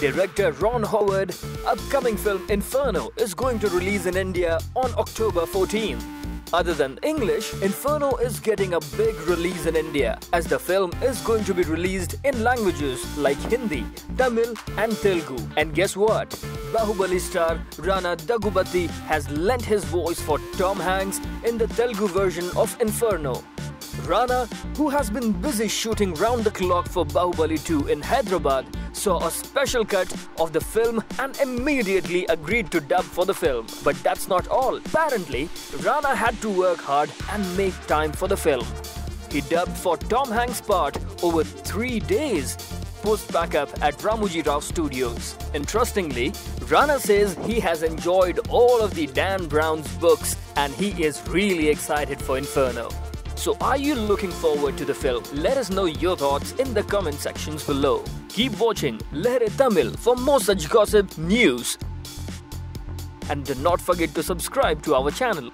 Director Ron Howard upcoming film Inferno is going to release in India on October 14. Other than English, Inferno is getting a big release in India as the film is going to be released in languages like Hindi, Tamil and Telugu. And guess what? Baahubali star Rana Daggubati has lent his voice for Tom Hanks in the Telugu version of Inferno. Rana, who has been busy shooting round the clock for Baahubali 2 in Hyderabad, saw a special cut of the film and immediately agreed to dub for the film. But that's not all. Apparently, Rana had to work hard and make time for the film. He dubbed for Tom Hanks' part over three days. Post backup at Ramoji Rao Studios. Interestingly, Rana says he has enjoyed all of the Dan Brown's books and he is really excited for Inferno. So are you looking forward to the film? Let us know your thoughts in the comment sections below. Keep watching Lehren Tamil for more such gossip news. And do not forget to subscribe to our channel.